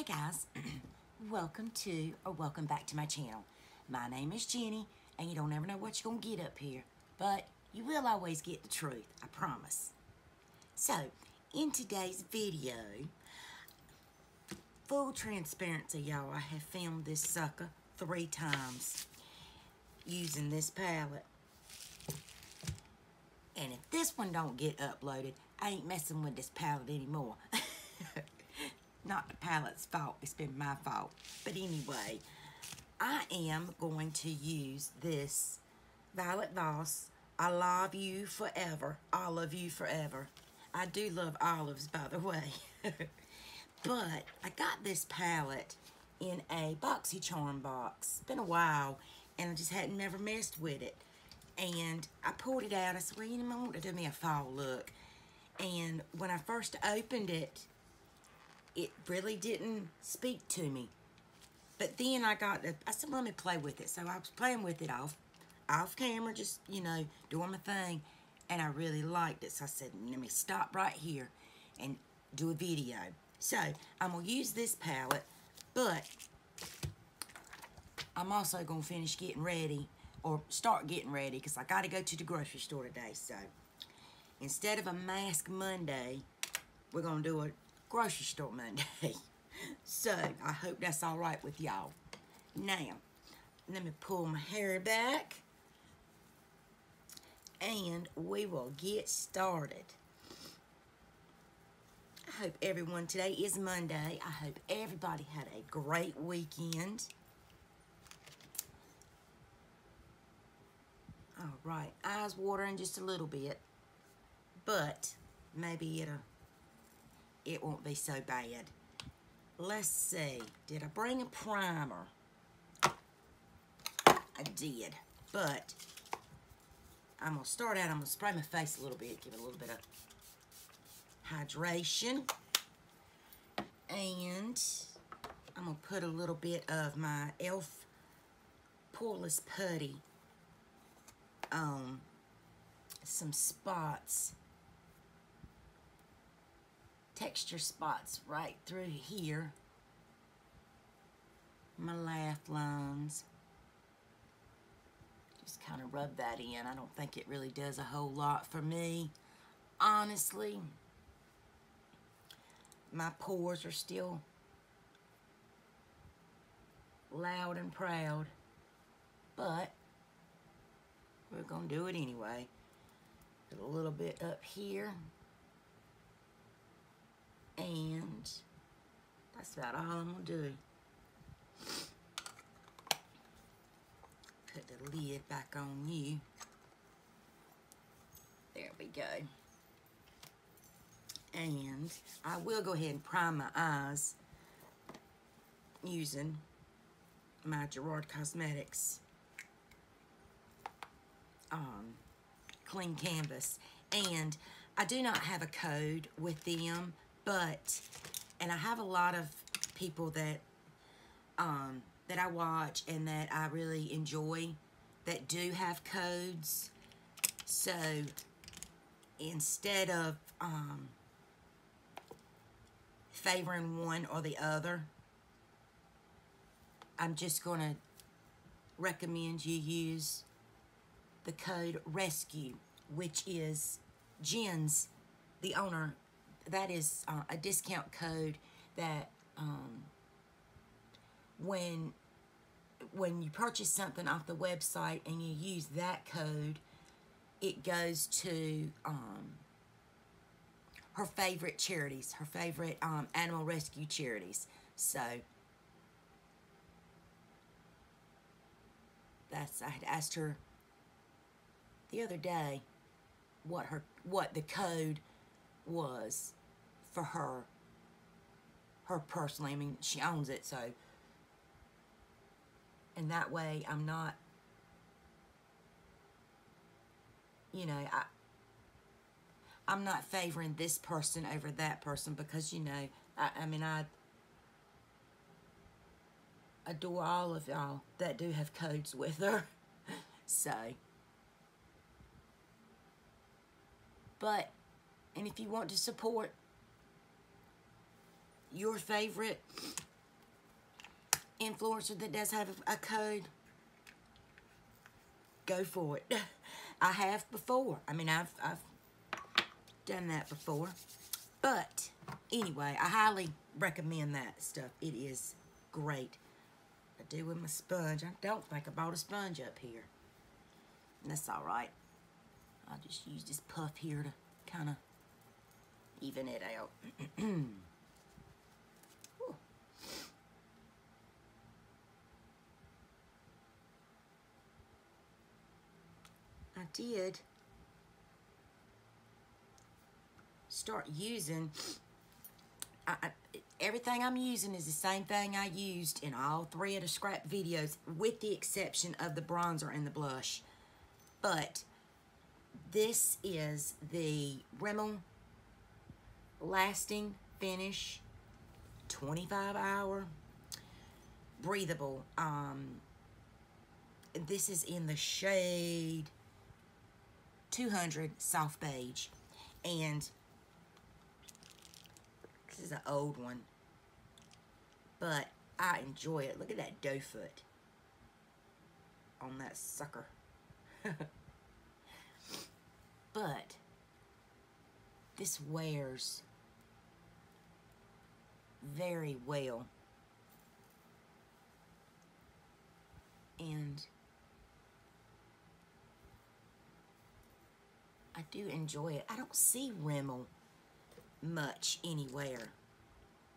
Hey guys, welcome to or welcome back to my channel. My name is Jenny, and you don't ever know what you're gonna get up here, but you will always get the truth, I promise. So, in today's video, full transparency, y'all, I have filmed this sucker three times using this palette. And if this one don't get uploaded, I ain't messing with this palette anymore. Not the palette's fault, it's been my fault. But anyway, I am going to use this Violet Voss I love you forever. Olive You Forever. I do love olives, by the way. but I got this palette in a BoxyCharm box. It's been a while, and I just hadn't never messed with it. And I pulled it out. I said, well, you know, I want to do me a fall look. And when I first opened it, it really didn't speak to me. But then I got, the, I said, let me play with it. So I was playing with it off, off camera, just, you know, doing my thing. And I really liked it. So I said, let me stop right here and do a video. So I'm going to use this palette, but I'm also going to finish getting ready or start getting ready because I got to go to the grocery store today. So instead of a mask Monday, we're going to do a grocery store Monday. so I hope that's all right with y'all. Now, let me pull my hair back and we will get started. I hope everyone, today is Monday. I hope everybody had a great weekend. All right, eyes watering just a little bit, but maybe it'll, it won't be so bad. Let's see, did I bring a primer? I did, but I'm gonna start out, I'm gonna spray my face a little bit, give it a little bit of hydration. And I'm gonna put a little bit of my e.l.f. Poreless Putty um, some spots, texture spots right through here. My laugh lines. Just kind of rub that in. I don't think it really does a whole lot for me. Honestly, my pores are still loud and proud, but we're going to do it anyway. Put a little bit up here. And that's about all I'm to do. Put the lid back on you. There we go. And I will go ahead and prime my eyes using my Gerard Cosmetics um, clean canvas. And I do not have a code with them, but, and I have a lot of people that, um, that I watch and that I really enjoy that do have codes. So, instead of, um, favoring one or the other, I'm just going to recommend you use the code RESCUE, which is Jen's, the owner. That is uh, a discount code that um, when when you purchase something off the website and you use that code, it goes to um, her favorite charities, her favorite um, animal rescue charities. So that's I had asked her the other day what her what the code was for her her personally. I mean, she owns it, so and that way I'm not you know, I I'm not favoring this person over that person because you know, I, I mean I adore all of y'all that do have codes with her. so But, and if you want to support your favorite influencer that does have a, code, go for it. I have before. I mean, I've, I've done that before. But anyway, I highly recommend that stuff. It is great. I do with my sponge. I don't think I bought a sponge up here. And that's all right. I'll just use this puff here to kind of even it out. I did. Start using I, I, everything I'm using is the same thing I used in all three of the scrap videos with the exception of the bronzer and the blush. But this is the Rimmel lasting finish 25 hour breathable um this is in the shade 200 soft beige. And this is an old one. But I enjoy it. Look at that doe foot on that sucker. But this wears very well. And I do enjoy it. I don't see Rimmel much anywhere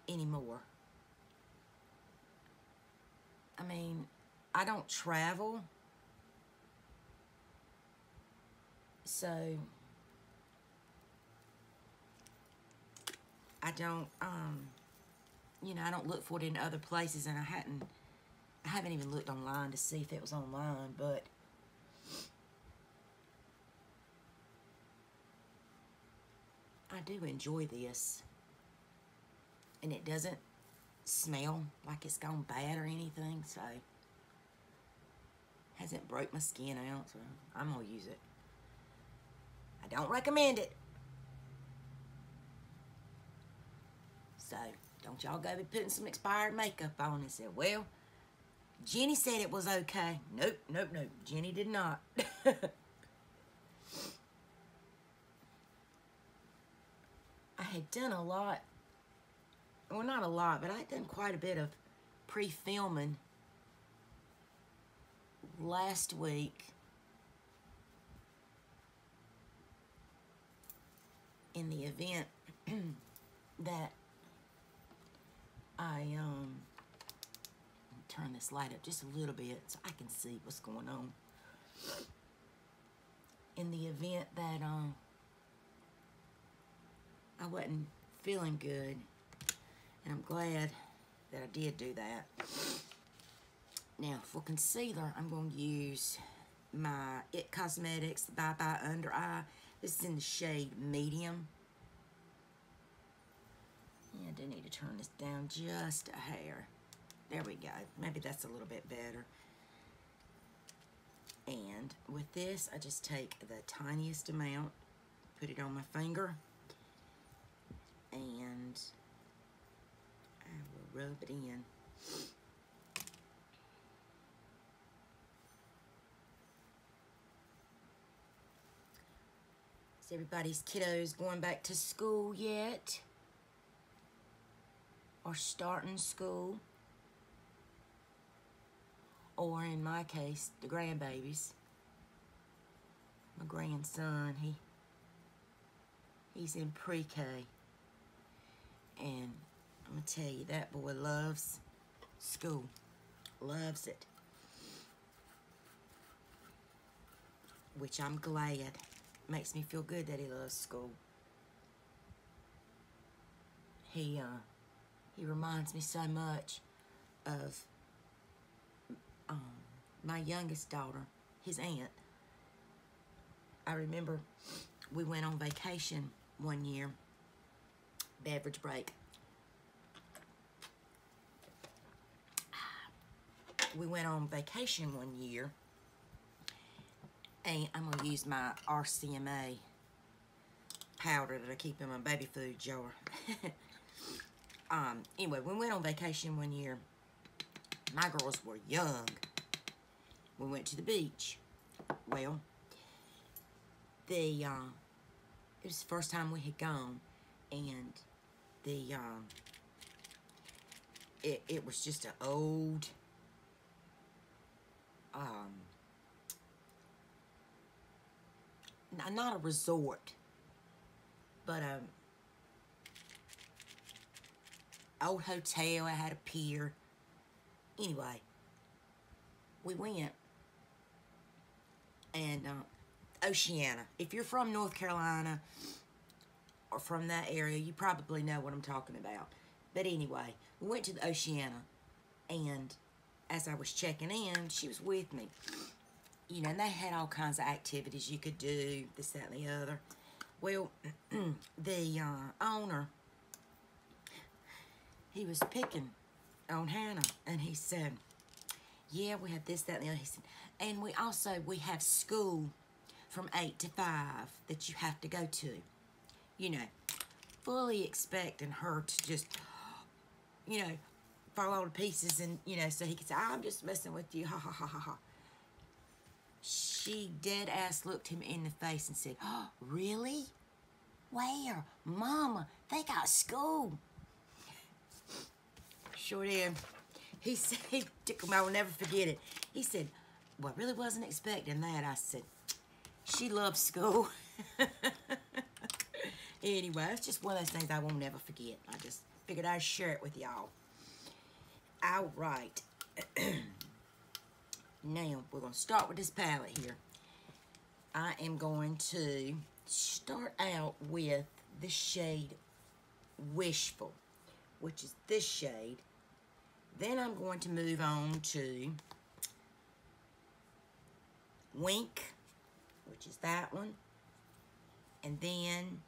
anymore. I mean, I don't travel. So I don't um you know, I don't look for it in other places, and I hadn't, I haven't even looked online to see if it was online, but I do enjoy this, and it doesn't smell like it's gone bad or anything, so hasn't broke my skin out, so I'm gonna use it. I don't recommend it. So, don't y'all go be putting some expired makeup on and say, well, Jenny said it was okay. Nope, nope, nope. Jenny did not. had done a lot, well, not a lot, but I had done quite a bit of pre-filming last week in the event that I um turn this light up just a little bit so I can see what's going on. In the event that um I wasn't feeling good, and I'm glad that I did do that. Now, for concealer, I'm going to use my IT Cosmetics Bye Bye Under Eye. This is in the shade Medium. Yeah, I do need to turn this down just a hair. There we go. Maybe that's a little bit better. And with this, I just take the tiniest amount, put it on my finger, and I will rub it in. Is everybody's kiddos going back to school yet? Or starting school? Or in my case, the grandbabies. My grandson, he he's in pre-K. And I'm gonna tell you, that boy loves school. Loves it. Which I'm glad. Makes me feel good that he loves school. He, uh, he reminds me so much of um, my youngest daughter, his aunt. I remember we went on vacation one year, beverage break. We went on vacation one year, and I'm going to use my RCMA powder that I keep in my baby food jar. um, anyway, we went on vacation one year, My girls were young. We went to the beach. Well, the uh, it was the first time we had gone, and the um, it it was just an old um, not a resort, but um, old hotel. I had a pier. Anyway, we went and uh, Oceana. If you're from North Carolina from that area, you probably know what I'm talking about. But anyway, we went to the Oceana, and as I was checking in, she was with me. You know, and they had all kinds of activities you could do, this, that, and the other. Well, the uh, owner, he was picking on Hannah, and he said, yeah, we have this, that, and the other. He said, and we also, we have school from 8 to 5 that you have to go to. You know, fully expecting her to just, you know, fall all to pieces and, you know, so he could say, I'm just messing with you, ha, ha, ha, ha, ha. She dead ass looked him in the face and said, oh, really? Where? Mama, they got school. Sure did. He said, he took him, I will never forget it. He said, well, I really wasn't expecting that. I said, she loves school. anyway, it's just one of those things I won't never forget. I just figured I'd share it with y'all. All right. now, we're going to start with this palette here. I am going to start out with the shade Wishful, which is this shade. Then I'm going to move on to Wink, which is that one. And then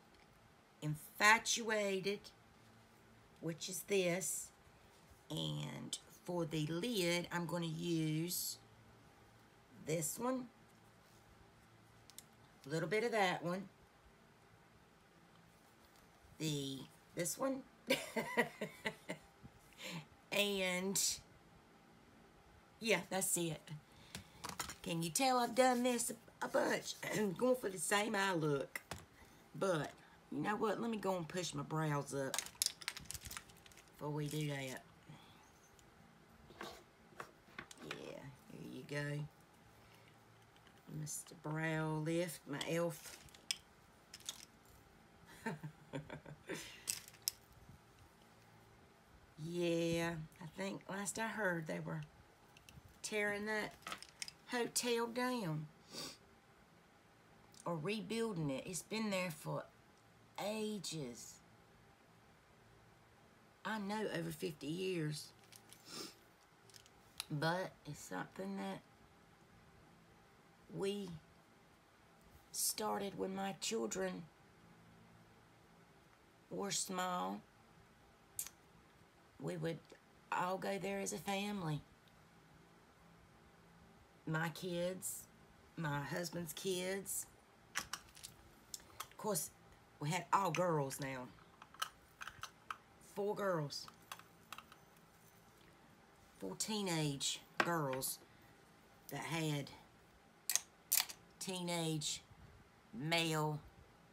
Infatuated, which is this. And for the lid, I'm going to use this one, a little bit of that one, the this one, and yeah, that's it. Can you tell I've done this a, bunch? I'm going for the same eye look. But, you know what? Let me go and push my brows up before we do that. Yeah, here you go. Mr. Brow Lift, my e.l.f. yeah, I think last I heard they were tearing that hotel down or rebuilding it. It's been there for ages. I know over 50 years. But it's something that we started when my children were small. We would all go there as a family my kids, my husband's kids. Of course, we had all girls now. Four girls. Four teenage girls that had teenage male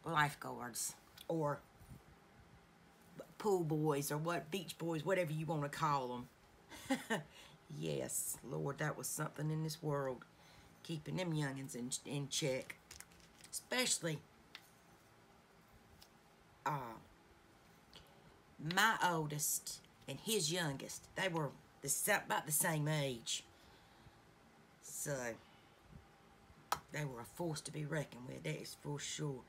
lifeguards or pool boys or what beach boys, whatever you want to call them. Yes, Lord, that was something in this world. Keeping them youngins in, in check. Especially uh, my oldest and his youngest. They were the, about the same age. So, they were a force to be reckoned with. That is for sure.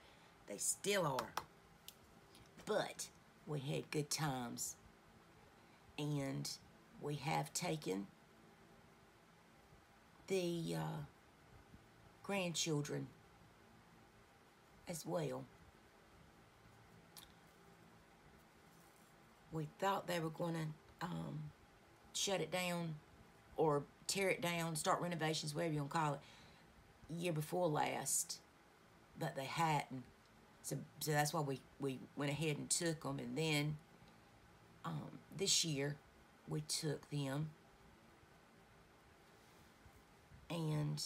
They still are. But we had good times. And we have taken the uh, grandchildren as well. We thought they were going to um, shut it down or tear it down, start renovations, whatever you want to call it, year before last, but they hadn't. So, so that's why we, we went ahead and took them. And then um, this year, we took them And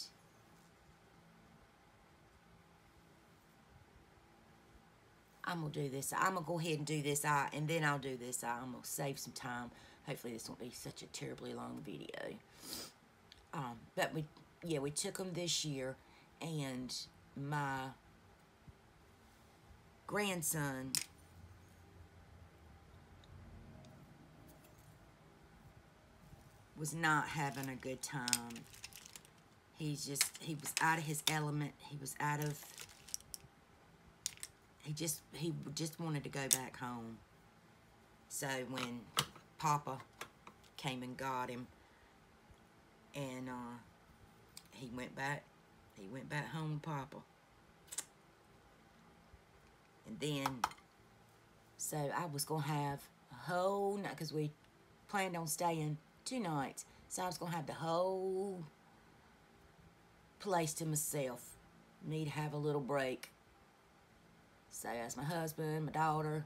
I'm gonna do this. I'm gonna go ahead and do this eye, and then I'll do this eye. I'm gonna save some time. Hopefully, this won't be such a terribly long video. Um, but we, yeah, we took them this year, and my grandson was not having a good time. He's just, he was out of his element. He was out of, he just, he just wanted to go back home. So when Papa came and got him, and uh, he went back, he went back home Papa. And then, so I was going to have a whole night, because we planned on staying two nights. So I was going to have the whole place to myself. Need to have a little break. So as my husband, my daughter,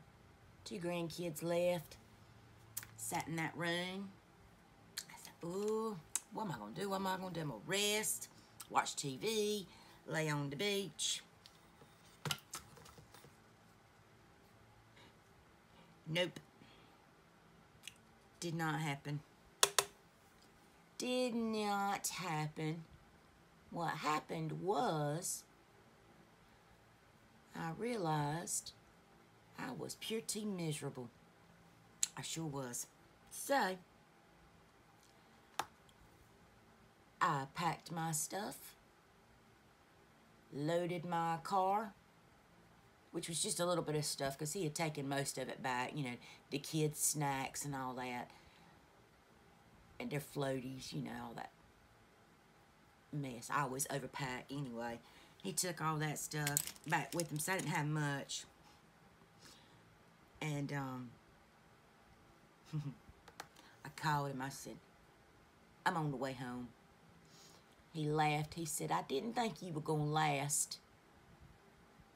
two grandkids left. Sat in that room. I said, ooh, what am I going to do? What am I going to do? I'm going to rest, watch TV, lay on the beach. Nope. Did not happen. Did not happen. What happened was I realized I was pretty miserable. I sure was. So, I packed my stuff, loaded my car, which was just a little bit of stuff because he had taken most of it back, you know, the kids' snacks and all that, and their floaties, you know, all that mess. I always overpack anyway. He took all that stuff back with him, so I didn't have much. And, um, I called him. I said, I'm on the way home. He laughed. He said, I didn't think you were going to last.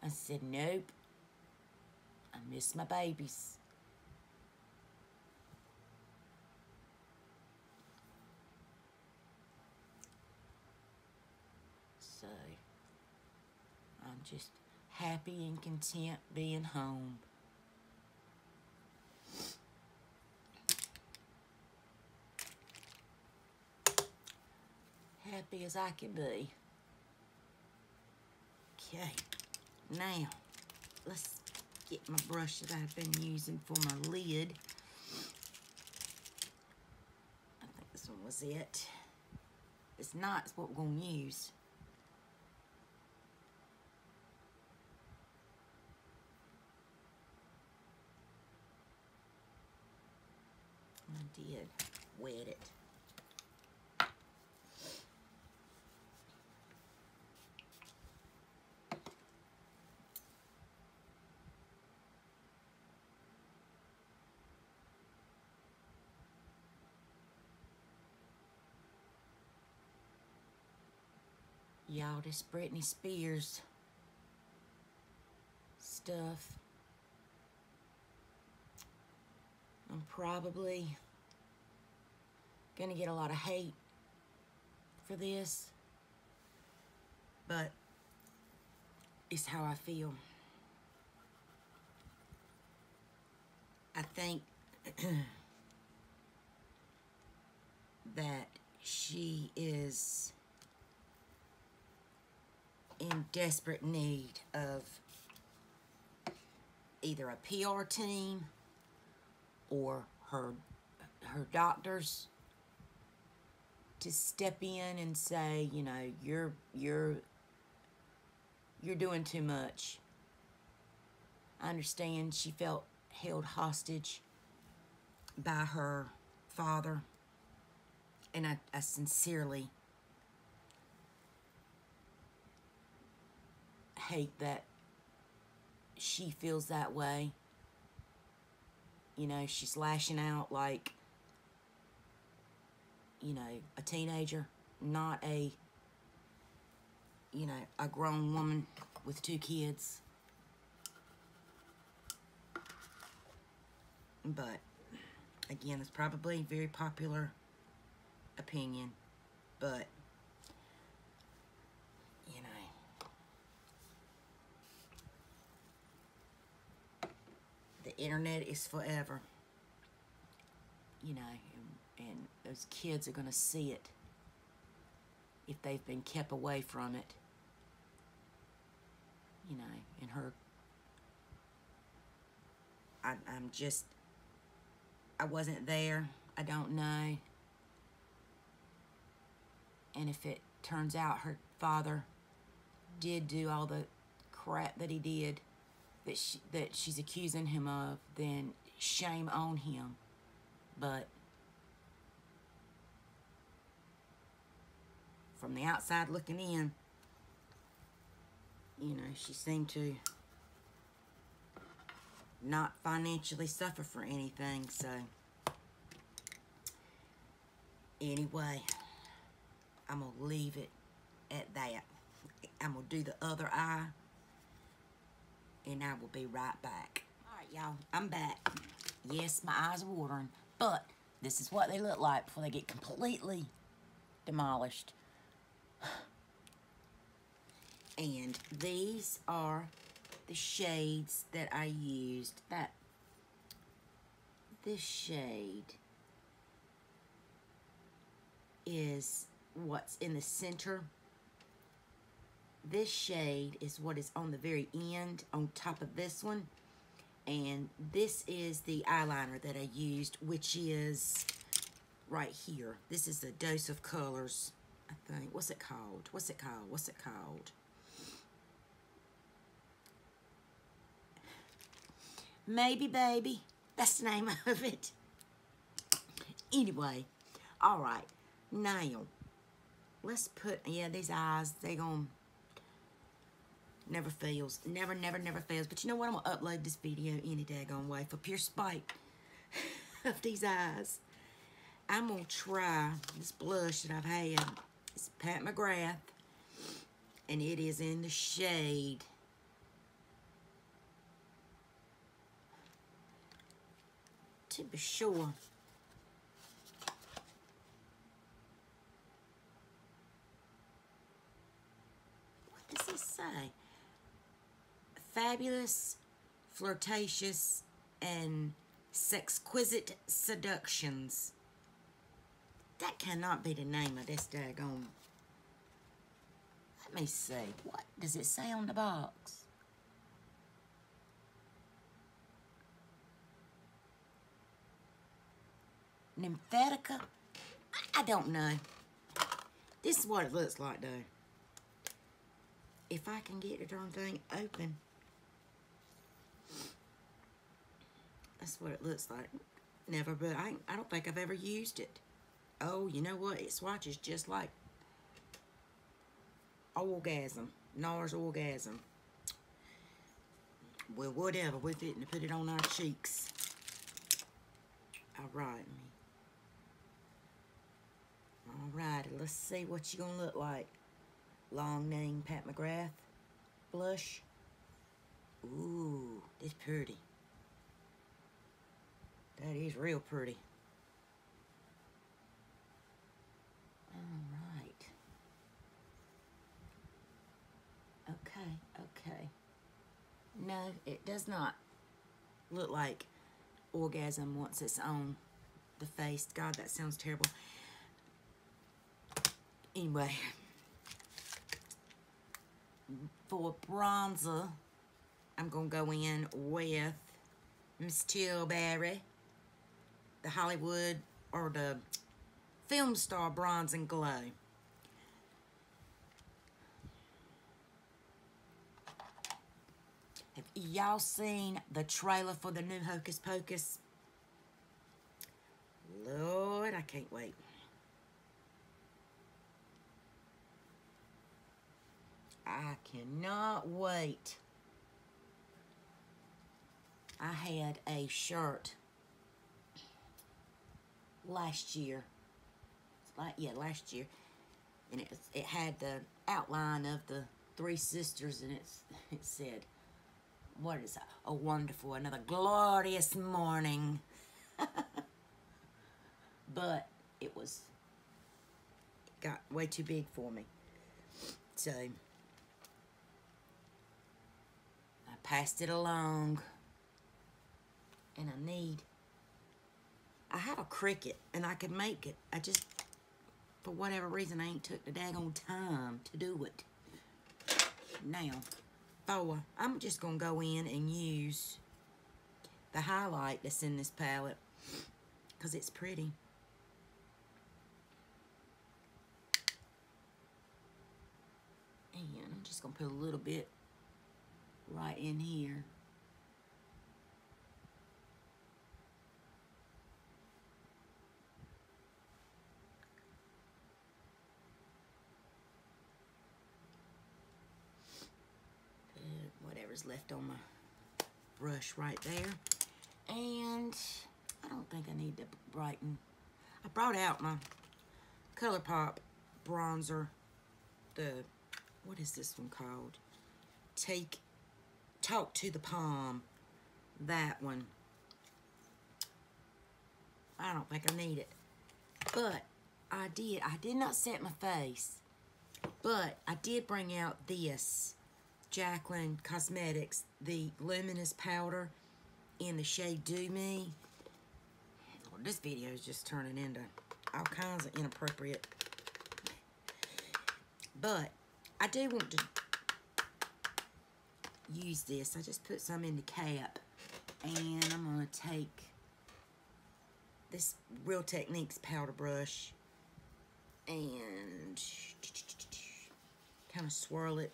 I said, nope. I miss my babies. So, I'm just happy and content being home. Happy as I can be. Okay. Now, let's get my brush that I've been using for my lid. I think this one was it. It's not, it's what we're to use. I did wet it. Y'all, this Britney Spears stuff. I'm probably gonna get a lot of hate for this, but it's how I feel. I think that she is in desperate need of either a PR team or her her doctors to step in and say, you know, you're you're you're doing too much. I understand she felt held hostage by her father and I, I sincerely hate that she feels that way. You know, she's lashing out like, you know, a teenager, not a, you know, a grown woman with two kids. But, again, it's probably a very popular opinion, but, you know, the internet is forever. You know, and, those kids are going to see it if they've been kept away from it. You know, and her. I, I'm just. I wasn't there. I don't know. And if it turns out her father did do all the crap that he did that she, that she's accusing him of, then shame on him. But from the outside looking in, you know, she seemed to not financially suffer for anything, so anyway, I'm gonna leave it at that. I'm gonna do the other eye and I will be right back. All right, y'all, I'm back. Yes, my eyes are watering, but this is what they look like before they get completely demolished. And these are the shades that I used. That, this shade is what's in the center this shade is what is on the very end on top of this one. And this is the eyeliner that I used, which is right here. This is the Dose of Colors, I think. What's it called? What's it called? What's it called? Maybe Baby. That's the name of it. Anyway, all right. Now, let's put, yeah, these eyes, they to Never fails. Never, never, never fails. But you know what? I'm to upload this video any daggone way for pure spite of these eyes. I'm to try this blush that I've had. It's Pat McGrath. And it is in the shade. To be sure. What does it say? fabulous, flirtatious, and sexquisite seductions. That cannot be the name of this daggone. Let me see. What does it say on the box? Nymphatica? I don't know. This is what it looks like, though. If I can get the darn thing open. That's what it looks like. Never, but I, I don't think I've ever used it. Oh, you know what? It swatches just like orgasm. NARS orgasm. Well, whatever. We're fitting to put it on our cheeks. All right. All righty. Let's see what you're going to look like. Long name Pat McGrath. Blush. Ooh, it's pretty. That is real pretty. All right. Okay, okay. No, it does not look like orgasm once it's on the face. God, that sounds terrible. Anyway, for bronzer, I'm going to go in with Miss Tilbury the Hollywood or the film star Bronze and Glow. Y'all seen the trailer for the new Hocus Pocus? Lord, I can't wait. I cannot wait. I had a shirt last year. Like yeah, last year, and it it had the outline of the three sisters, and it's it said, "What is that? A wonderful, another glorious morning." but it was it got way too big for me, so I passed it along. And I need, I have a Cricut and I could make it. I just, for whatever reason, I ain't took the daggone time to do it. Now, four, I'm just gonna go in and use the highlight that's in this palette because it's pretty. And I'm just gonna put a little bit right in here. Left on my brush right there. And I don't think I need to brighten. I brought out my ColourPop bronzer. The, what is this one called? Take, Talk to the Palm. That one. I don't think I need it. But I did. I did not set my face. But I did bring out this Jaclyn Cosmetics, the Luminous Powder in the shade Do Me. Lord, this video is just turning into all kinds of inappropriate. But I do want to use this. I just put some in the cap. And I'm going to take this Real Techniques powder brush and kind of swirl it,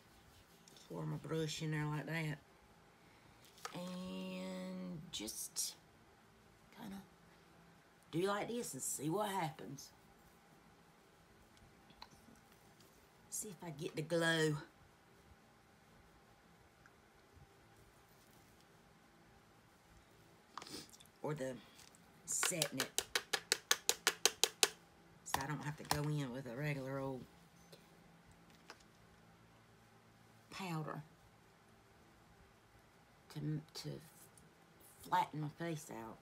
swirl my brush in there like that. And just kind of do like this and see what happens. See if I get the glow. Or the setting it. So I don't have to go in with a regular old powder to, to flatten my face out.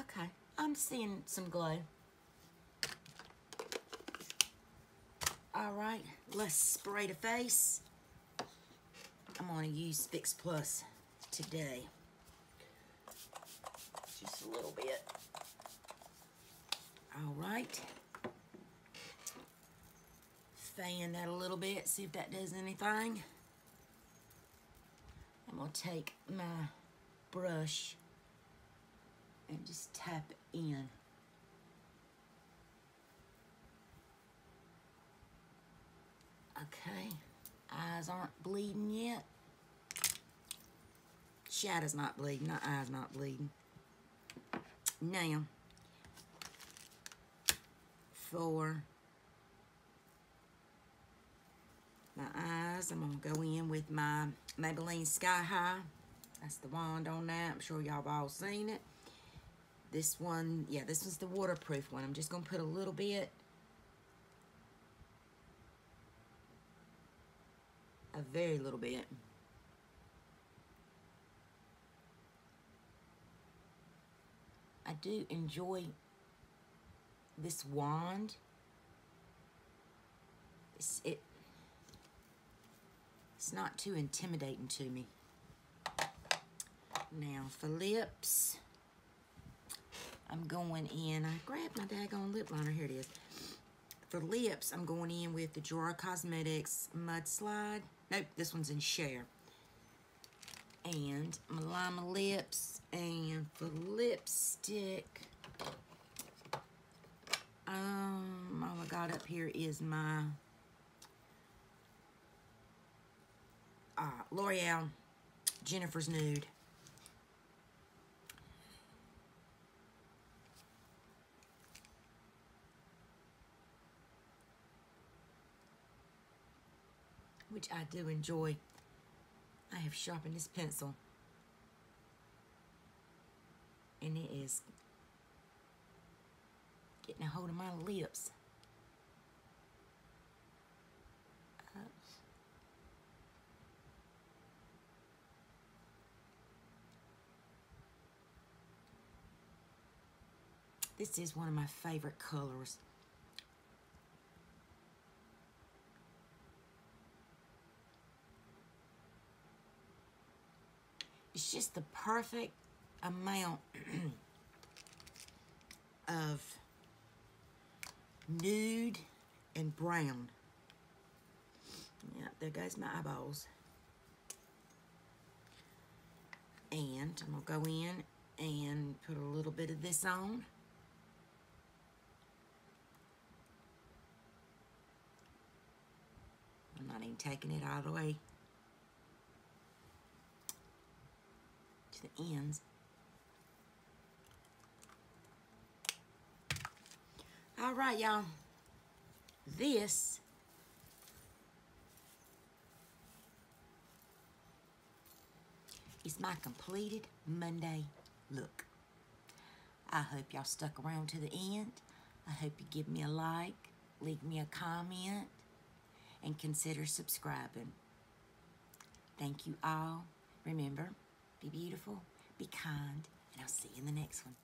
Okay, I'm seeing some glow. All right, let's spray the face. I'm gonna use Fix Plus today. Just a little bit. All right. Fan that a little bit, see if that does anything. I'm gonna take my brush and just tap in. Okay, eyes aren't bleeding yet. Shadow's not bleeding, not eyes not bleeding. Now, for my eyes, I'm gonna go in with my Maybelline Sky High. That's the wand on that. I'm sure y'all have all seen it. This one, yeah, this one's the waterproof one. I'm just gonna put a little bit. A very little bit. I do enjoy this wand. It's, it, it's not too intimidating to me. Now for lips, I'm going in, I grabbed my daggone lip liner, here it is. For lips, I'm going in with the Gerard Cosmetics Mudslide. Nope, this one's in Cher. And my Lima Lips, and for lipstick, um, all I got up here is my L'Oreal Jennifer's Nude. Which I do enjoy. I have sharpened this pencil. And it is getting a hold of my lips. This is one of my favorite colors. It's just the perfect amount of nude and brown. Yeah, there goes my eyeballs. And I'm going to go in and put a little bit of this on. I'm not even taking it all the way to the ends. All right, y'all. This is my completed Monday look. I hope y'all stuck around to the end. I hope you give me a like, leave me a comment, and consider subscribing. Thank you all. Remember, be beautiful, be kind, and I'll see you in the next one.